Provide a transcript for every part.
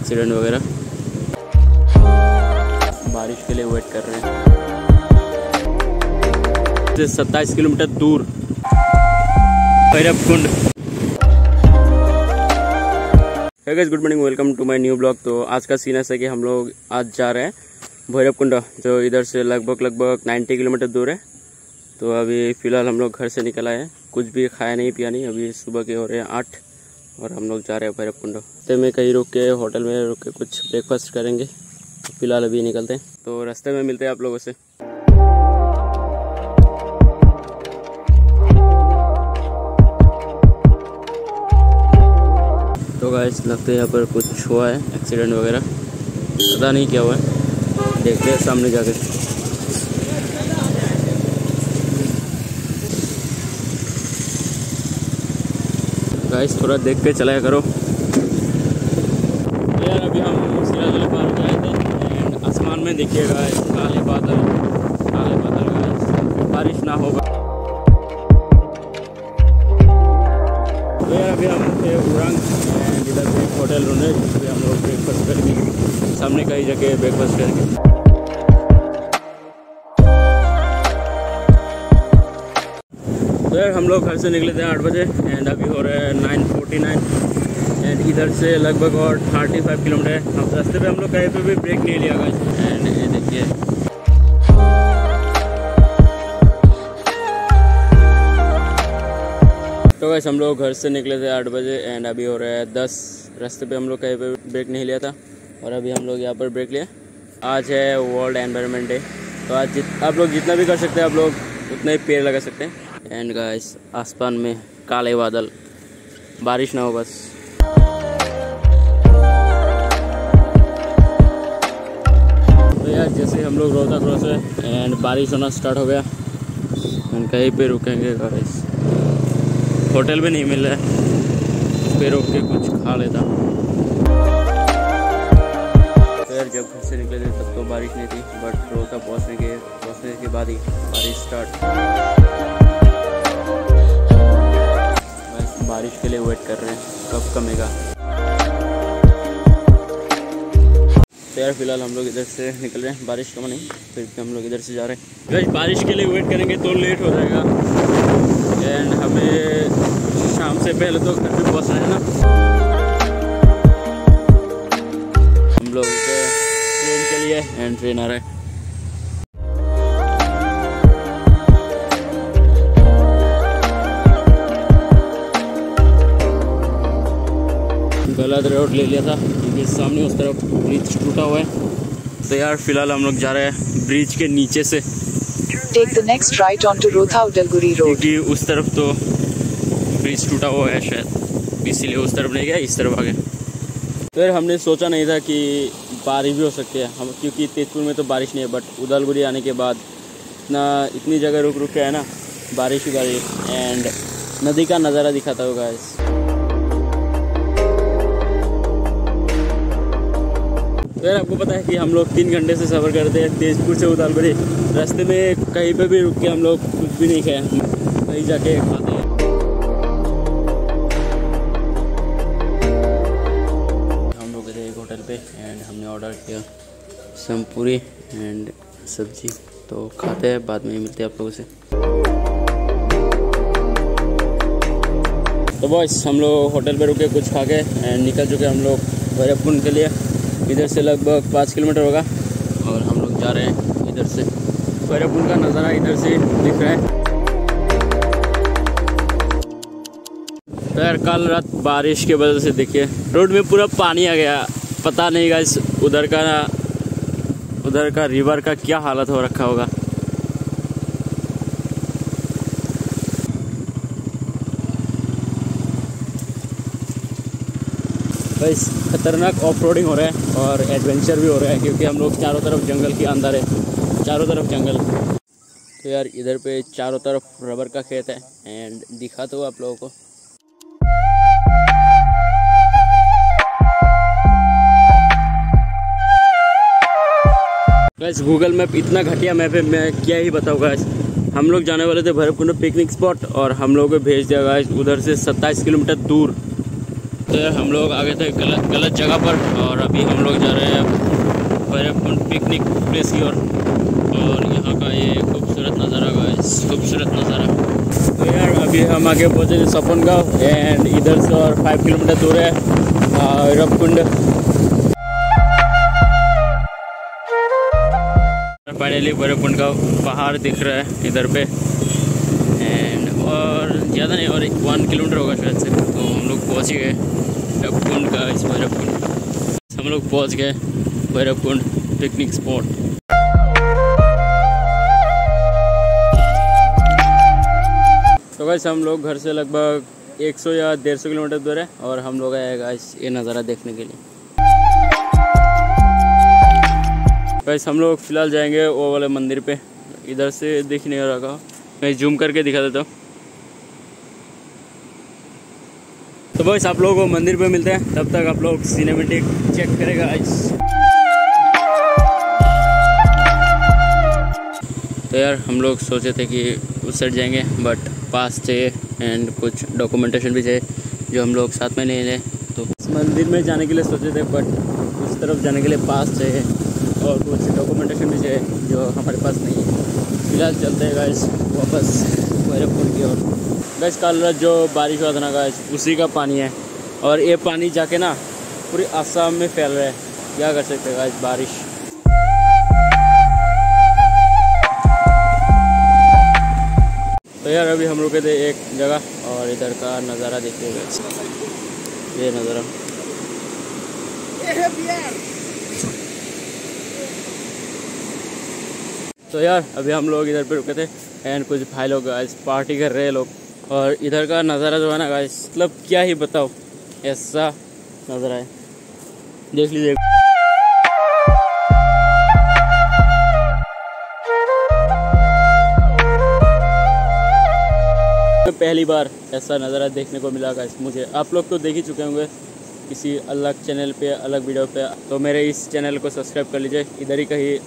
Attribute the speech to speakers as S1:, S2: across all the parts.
S1: Accident वगैरह। बारिश के लिए वेट कर रहे हैं। सत्ताईस किलोमीटर दूर Bhairav Kund guys good morning welcome to my new blog तो आज का सीन ऐसा कि हम लोग आज जा रहे हैं भैरव कुंड जो इधर से लगभग लगभग 90 किलोमीटर दूर है। तो अभी फ़िलहाल हम लोग घर से निकल आए हैं। कुछ भी खाया नहीं, पिया नहीं, अभी सुबह के हो रहे हैं आठ। और हम लोग जा रहे हैं भैरव कुंड रास्ते में कहीं रुक के, होटल में रुक के कुछ ब्रेकफास्ट करेंगे। फ़िलहाल अभी निकलते हैं। तो रास्ते में मिलते हैं आप लोगों से। तो गाइस लगते हैं यहाँ पर कुछ हुआ है एक्सीडेंट वगैरह। पता नहीं क्या हुआ है। देखते हैं सामने जाकर गाइस थोड़ा देख के चलाया करो। यार, अभी हम सिराजल पार गए थे एंड आसमान में देखिएगा काले बादल काले बादल गाइस बारिश ना होगा। तो यार, अभी हम थे उरंग एंड इधर एक होटल रूम है जिस पे हम लोग ब्रेकफास्ट करके सामने कई जगह ब्रेकफास्ट करेंगे। यार हम लोग घर से निकले थे आठ बजे एंड अभी हो रहे हैं नाइन फोर्टी नाइन एंड इधर से लगभग और थर्टी फाइव किलोमीटर है। हम रास्ते पे हम लोग कहीं पे भी ब्रेक नहीं लिया गया एंड ये देखिए। तो वैसे हम लोग घर से निकले थे आठ बजे एंड अभी हो रहा है दस। रास्ते पे हम लोग कहीं पे ब्रेक नहीं लिया था और अभी हम लोग यहाँ पर ब्रेक लिया आज है वर्ल्ड एनवायरनमेंट डे तो आज जित आप लोग जितना भी कर सकते हैं, आप लोग उतना ही पेड़ लगा सकते हैं। एंड गाइस आसमान में काले बादल। बारिश ना हो बस। तो यार, जैसे हम लोग रोहता क्रॉस है एंड बारिश होना स्टार्ट हो गया। एंड कहीं पे रुकेंगे गाइस होटल भी नहीं मिल रहा है। उस पे रोक के कुछ खा लेता। तो यार, जब घर से निकले थे, तब तो बारिश नहीं थी बट रोहता पहुँचने के पहुँचने के बाद ही बारिश स्टार्ट बारिश के लिए वेट कर रहे हैं। कब कमेगा? तो यार फ़िलहाल हम लोग इधर से निकल रहे हैं। बारिश कम नहीं, फिर भी हम लोग इधर से जा रहे हैं। गाइस बारिश के लिए वेट करेंगे तो लेट हो जाएगा। एंड हमें शाम से पहले तो घर पे पहुँचना है ना। हम लोग ट्रेन के लिए एंड ट्रेन आ रहा। है गलत रोड ले लिया था। क्योंकि सामने उस तरफ़ ब्रिज टूटा हुआ है। तो यार फ़िलहाल हम लोग जा रहे हैं ब्रिज के नीचे से।
S2: Take the next right onto Rotha Udalguri Road.
S1: क्योंकि उस तरफ़ तो ब्रिज टूटा हुआ है शायद। इसीलिए उस तरफ़ नहीं गया इस तरफ़ आ गया तो यार हमने सोचा नहीं था कि बारिश भी हो सकती है। हम क्योंकि तेजपुर में तो बारिश नहीं है बट उदलगुरी आने के बाद इतना इतनी जगह रुक रुक के है ना बारिश ही बारिश। एंड नदी का नज़ारा दिखाता होगा इस यार आपको पता है कि हम लोग तीन घंटे से सफ़र करते हैं तेजपुर से उदालगुरी रास्ते में कहीं पे भी रुक के हम लोग कुछ भी नहीं खाए कहीं जाके खाते हैं। हम लोग गए एक होटल पे एंड हमने ऑर्डर किया समपूरी एंड सब्ज़ी। तो खाते हैं, बाद में मिलते हैं आप लोगों से। तो बस हम लोग होटल पे रुके, कुछ खा के एंड निकल चुके हम लोग भैरवकुंड के लिए। इधर से लगभग पाँच किलोमीटर होगा। और हम लोग जा रहे हैं इधर से। भैरवकुंड का नज़ारा इधर से दिख रहा है। तो यार, कल रात बारिश के वजह से देखिए, रोड में पूरा पानी आ गया। पता नहीं गाइस उधर का उधर का रिवर का क्या हालत हो रखा होगा। बस खतरनाक ऑफ़ रोडिंग हो रहा है और एडवेंचर भी हो रहा है क्योंकि हम लोग चारों तरफ़ जंगल के अंदर है। चारों तरफ़ जंगल। तो यार, इधर पे चारों तरफ़ रबर का खेत है एंड दिखा तो आप लोगों को। गैस गूगल मैप इतना घटिया मैप है, मैं क्या ही बताऊँ गैस हम लोग जाने वाले थे भैरवकुंड पिकनिक स्पॉट और हम लोगों को भेज दिया गैस उधर से 27 किलोमीटर दूर। तो हम लोग आ गए थे गलत गलत जगह पर और अभी हम लोग जा रहे हैं भैरवकुंड पिकनिक प्लेस की ओर। और यहाँ का ये खूबसूरत नज़ारा का खूबसूरत नज़ारा। तो यार, अभी हम आगे पहुँचे थे सपन गाँव एंड इधर से और फाइव किलोमीटर दूर है भैरवकुंड फाइनली भैरवकुंड का पहाड़ दिख रहा है इधर पे। एंड और ज़्यादा नहीं, और एक वन किलोमीटर होगा शायद से। पहुँच गए। भैरवकुंड का इस भैरवकुंड। हम लोग पहुँच गए भैरवकुंड पिकनिक स्पॉट। तो वैसे हम लोग घर से लगभग 100 या 150 किलोमीटर दूर है और हम लोग आए गाइस ये नज़ारा देखने के लिए। वैसे हम लोग फ़िलहाल जाएँगे वो वाले मंदिर पे। इधर से दिख नहीं रहा मैं जूम करके दिखा देता हूँ। तो बस आप लोगों को मंदिर पे मिलते हैं। तब तक आप लोग सिनेमेटिक चेक करेगा तो यार, हम लोग सोचे थे कि उस साइड जाएँगे बट पास चाहिए एंड कुछ डॉक्यूमेंटेशन भी चाहिए, जो हम लोग साथ में नहीं लें। तो इस मंदिर में जाने के लिए सोचे थे बट उस तरफ़ जाने के लिए पास चाहिए और कुछ डॉक्यूमेंटेशन भी चाहिए, जो हमारे पास नहीं है। फ़िलहाल चलते हैं गाइस वापस भैरवपुर की ओर। गैस कल जो बारिश हुआ था ना गाइस उसी का पानी है। और ये पानी जाके ना, पूरी आसाम में फैल रहा है। क्या कर सकते गाइस बारिश? तो यार, अभी हम रुके थे एक जगह, और इधर का नज़ारा देखिए गाइस ये नज़ारा। तो यार, अभी हम लोग इधर पे रुके थे एंड कुछ भाई लोग पार्टी कर रहे हैं लोग। और इधर का नज़ारा जो है ना गाइस मतलब क्या ही बताओ, ऐसा नज़ारा है। देख लीजिए। पहली बार ऐसा नज़ारा देखने को मिला गाइस मुझे। आप लोग तो देख ही चुके होंगे किसी अलग चैनल पे, अलग वीडियो पे। तो मेरे इस चैनल को सब्सक्राइब कर लीजिए। इधर ही कहीं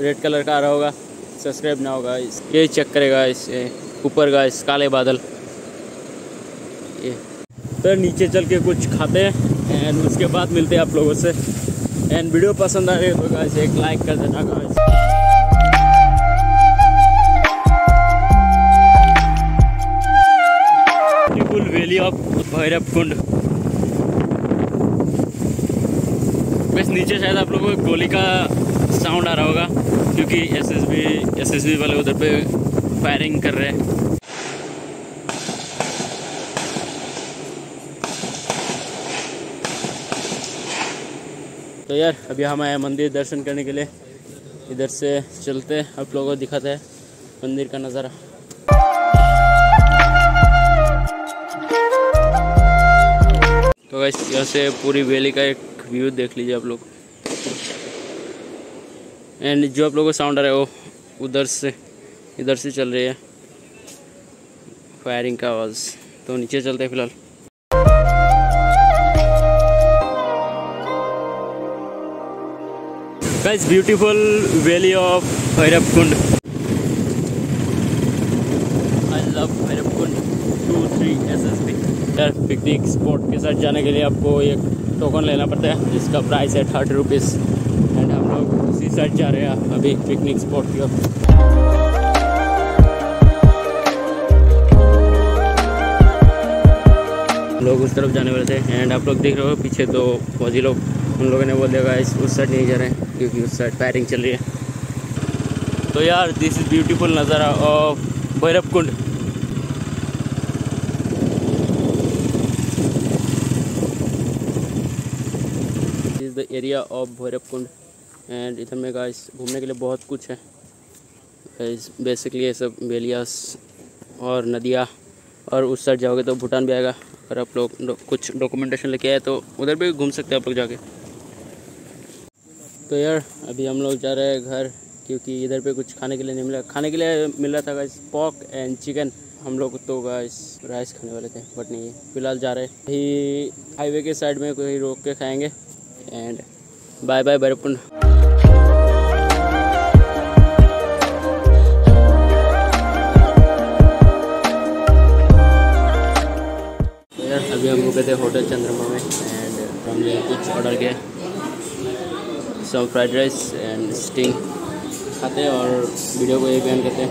S1: रेड कलर का आ रहा होगा सब्सक्राइब ना होगा ये चेक करेगा, इस ऊपर का इस काले बादल। तो नीचे चल के कुछ खाते हैं एंड उसके बाद मिलते हैं आप लोगों से। एंड वीडियो पसंद आ रही है तो गाइस एक लाइक कर देना guys valley of Bhairav Kund. बस नीचे शायद आप लोगों को गोली का साउंड आ रहा होगा, क्योंकि एसएसबी एसएसबी वाले उधर पे फायरिंग कर रहे हैं। तो यार, अभी हम आए मंदिर दर्शन करने के लिए। इधर से चलते आप लोगों को दिखाते हैं मंदिर का नज़ारा। तो गाइस यहाँ से पूरी वैली का एक व्यू देख लीजिए आप लोग। एंड जो आप लोगों को साउंड आ रहा है, वो उधर से, इधर से चल रही है। फायरिंग का आवाज़। तो नीचे चलते हैं फ़िलहाल। Guys beautiful Bhairav Kund I love Bhairav Kund two three S P picnic spot के साथ जाने के लिए आपको एक टोकन लेना पड़ता है, जिसका प्राइस है थर्टी रुपीज़ एंड हम लोग उसी साइड जा रहे हैं अभी पिकनिक स्पॉट की लोग उस तरफ़ जाने वाले थे. एंड आप लोग देख रहे हो पीछे तो फौजी लोग. उन लोगों ने बोल दिया इस उस साइड नहीं जा रहे हैं, क्योंकि उस साइड फायरिंग चल रही है. तो यार दिस इज़ ब्यूटीफुल नज़ारा of Bhairav Kund. Is the area of Bhairav Kund and इधर में गाइस घूमने के लिए बहुत कुछ है। बेसिकली ये सब बेलियास और नदियाँ, और उस साइड जाओगे तो भूटान भी आएगा। अगर आप लोग कुछ डॉक्यूमेंटेशन लेके आए तो उधर भी घूम सकते हैं आप लोग जाके। तो यार, अभी हम लोग जा रहे हैं घर, क्योंकि इधर पे कुछ खाने के लिए नहीं मिला। खाने के लिए मिल रहा था गाइस पॉक एंड चिकन हम लोग तो गाइस राइस खाने वाले थे बट नहीं, फ़िलहाल जा रहे हैं। ही हाईवे के साइड में कोई रोक के खाएँगे एंड बाय बाय भैरवकुंड अभी हम रुके थे होटल चंद्रमा में एंड हमने कुछ ऑर्डर किया सब फ्राइड राइस एंड स्टिंग खाते हैं और वीडियो को यही बैन करते हैं।